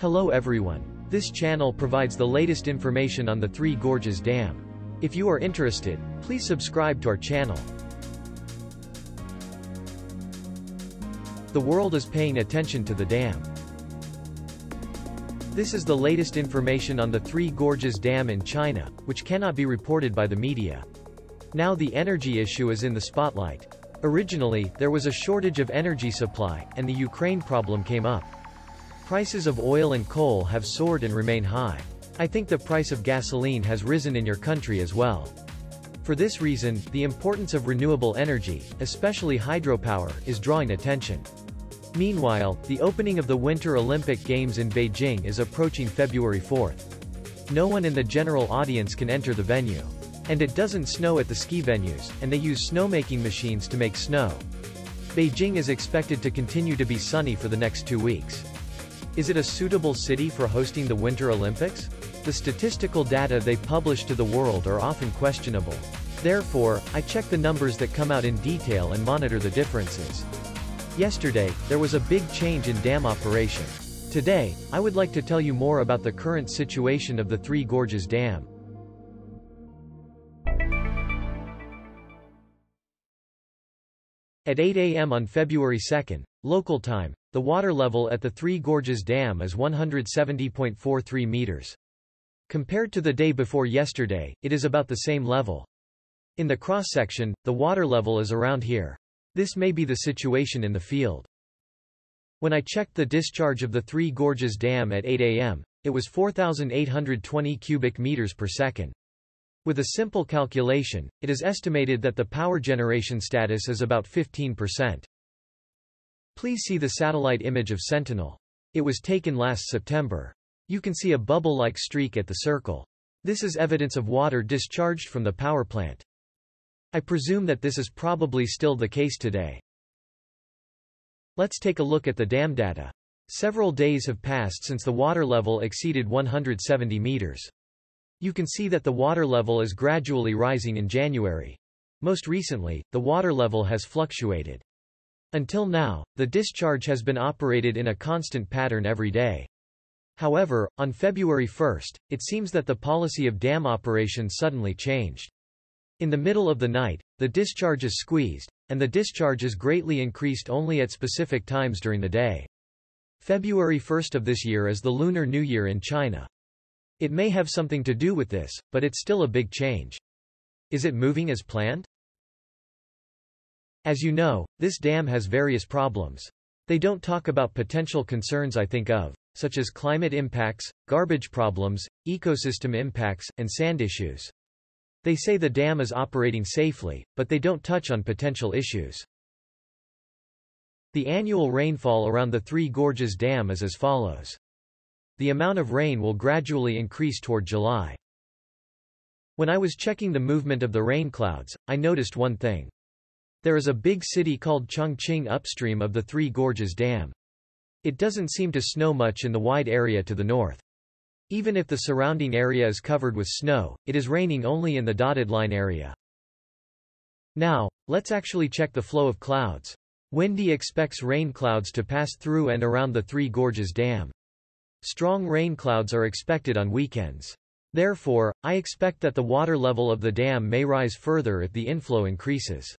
Hello everyone. This channel provides the latest information on the Three Gorges Dam. If you are interested, please subscribe to our channel. The world is paying attention to the dam. This is the latest information on the Three Gorges Dam in China, which cannot be reported by the media. Now the energy issue is in the spotlight. Originally, there was a shortage of energy supply, and the Ukraine problem came up. Prices of oil and coal have soared and remain high. I think the price of gasoline has risen in your country as well. For this reason, the importance of renewable energy, especially hydropower, is drawing attention. Meanwhile, the opening of the Winter Olympic Games in Beijing is approaching February 4th. No one in the general audience can enter the venue. And it doesn't snow at the ski venues, and they use snowmaking machines to make snow. Beijing is expected to continue to be sunny for the next two weeks. Is it a suitable city for hosting the Winter Olympics? The statistical data they publish to the world are often questionable. Therefore, I check the numbers that come out in detail and monitor the differences. Yesterday, there was a big change in dam operation. Today, I would like to tell you more about the current situation of the Three Gorges Dam. At 8 a.m. on February 2, local time, the water level at the Three Gorges Dam is 170.43 meters. Compared to the day before yesterday, it is about the same level. In the cross-section, the water level is around here. This may be the situation in the field. When I checked the discharge of the Three Gorges Dam at 8 a.m., it was 4,820 cubic meters per second. With a simple calculation, it is estimated that the power generation status is about 15%. Please see the satellite image of Sentinel. It was taken last September. You can see a bubble-like streak at the circle. This is evidence of water discharged from the power plant. I presume that this is probably still the case today. Let's take a look at the dam data. Several days have passed since the water level exceeded 170 meters. You can see that the water level is gradually rising in January. Most recently, the water level has fluctuated. Until now, the discharge has been operated in a constant pattern every day. However, on February 1, it seems that the policy of dam operation suddenly changed. In the middle of the night, the discharge is squeezed, and the discharge is greatly increased only at specific times during the day. February 1 of this year is the Lunar New Year in China. It may have something to do with this, but it's still a big change. Is it moving as planned? As you know, this dam has various problems. They don't talk about potential concerns I think of, such as climate impacts, garbage problems, ecosystem impacts, and sand issues. They say the dam is operating safely, but they don't touch on potential issues. The annual rainfall around the Three Gorges Dam is as follows. The amount of rain will gradually increase toward July. When I was checking the movement of the rain clouds, I noticed one thing. There is a big city called Chongqing upstream of the Three Gorges Dam. It doesn't seem to snow much in the wide area to the north. Even if the surrounding area is covered with snow, it is raining only in the dotted line area. Now, let's actually check the flow of clouds. Windy expects rain clouds to pass through and around the Three Gorges Dam. Strong rain clouds are expected on weekends. Therefore, I expect that the water level of the dam may rise further if the inflow increases.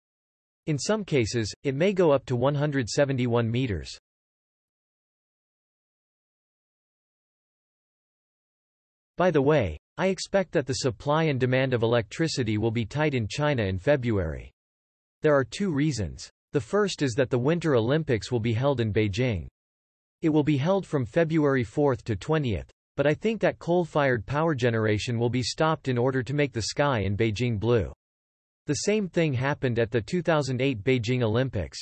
In some cases, it may go up to 171 meters. By the way, I expect that the supply and demand of electricity will be tight in China in February. There are two reasons. The first is that the Winter Olympics will be held in Beijing. It will be held from February 4 to 20, but I think that coal-fired power generation will be stopped in order to make the sky in Beijing blue. The same thing happened at the 2008 Beijing Olympics.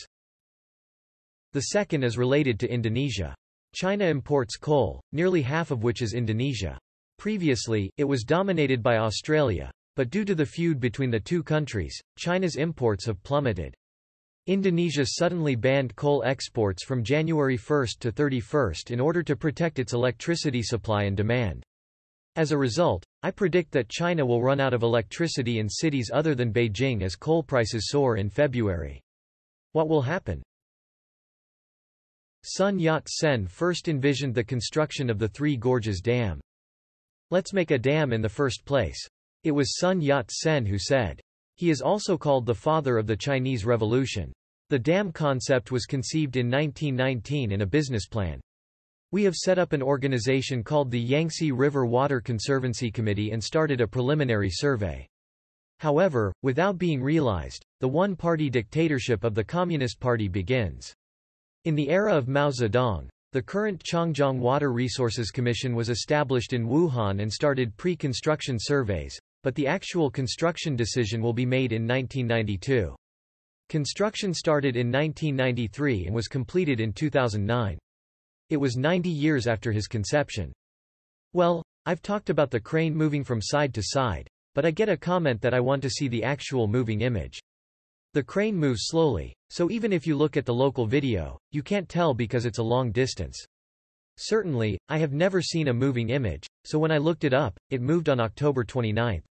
The second is related to Indonesia. China imports coal, nearly half of which is Indonesia. Previously, it was dominated by Australia, but due to the feud between the two countries, China's imports have plummeted. Indonesia suddenly banned coal exports from January 1 to 31 in order to protect its electricity supply and demand. As a result, I predict that China will run out of electricity in cities other than Beijing as coal prices soar in February. What will happen? Sun Yat-sen first envisioned the construction of the Three Gorges Dam. Let's make a dam in the first place. It was Sun Yat-sen who said. He is also called the father of the Chinese Revolution. The dam concept was conceived in 1919 in a business plan. We have set up an organization called the Yangtze River Water Conservancy Committee and started a preliminary survey. However, without being realized, the one-party dictatorship of the Communist Party begins. In the era of Mao Zedong, the current Changjiang Water Resources Commission was established in Wuhan and started pre-construction surveys, but the actual construction decision will be made in 1992. Construction started in 1993 and was completed in 2009. It was 90 years after his conception. Well, I've talked about the crane moving from side to side, but I get a comment that I want to see the actual moving image. The crane moves slowly, so even if you look at the local video, you can't tell because it's a long distance. Certainly, I have never seen a moving image, so when I looked it up, it moved on October 29.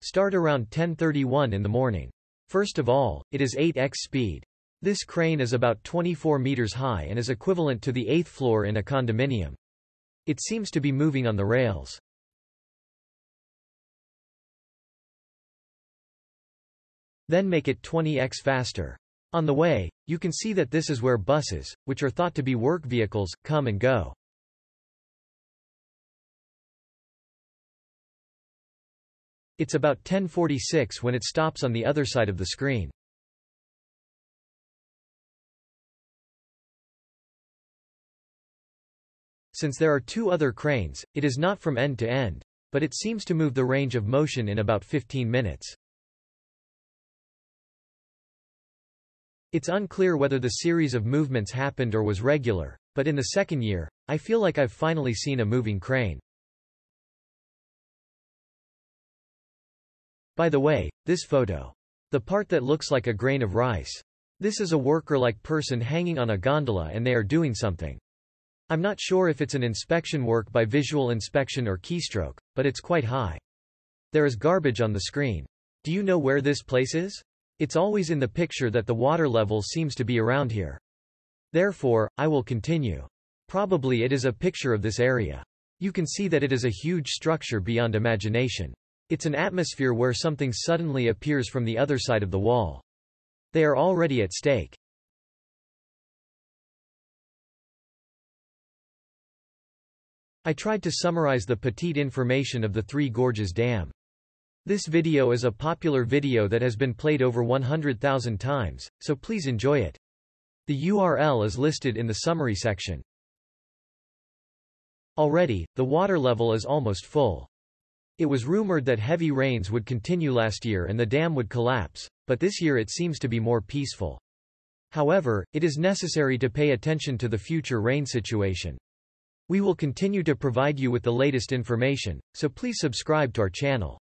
Start around 10.31 in the morning. First of all, it is 8x speed. This crane is about 24 meters high and is equivalent to the eighth floor in a condominium. It seems to be moving on the rails. Then make it 20x faster. On the way, you can see that this is where buses, which are thought to be work vehicles, come and go. It's about 1046 when it stops on the other side of the screen. Since there are two other cranes, it is not from end to end. But it seems to move the range of motion in about 15 minutes. It's unclear whether the series of movements happened or was regular, but in the second year, I feel like I've finally seen a moving crane. By the way, this photo. The part that looks like a grain of rice. This is a worker-like person hanging on a gondola and they are doing something. I'm not sure if it's an inspection work by visual inspection or keystroke, but it's quite high. There is garbage on the screen. Do you know where this place is? It's always in the picture that the water level seems to be around here. Therefore, I will continue. Probably it is a picture of this area. You can see that it is a huge structure beyond imagination. It's an atmosphere where something suddenly appears from the other side of the wall. They are already at stake. I tried to summarize the petite information of the Three Gorges Dam. This video is a popular video that has been played over 100,000 times, so please enjoy it. The URL is listed in the summary section. Already, the water level is almost full. It was rumored that heavy rains would continue last year and the dam would collapse, but this year it seems to be more peaceful. However, it is necessary to pay attention to the future rain situation. We will continue to provide you with the latest information, so please subscribe to our channel.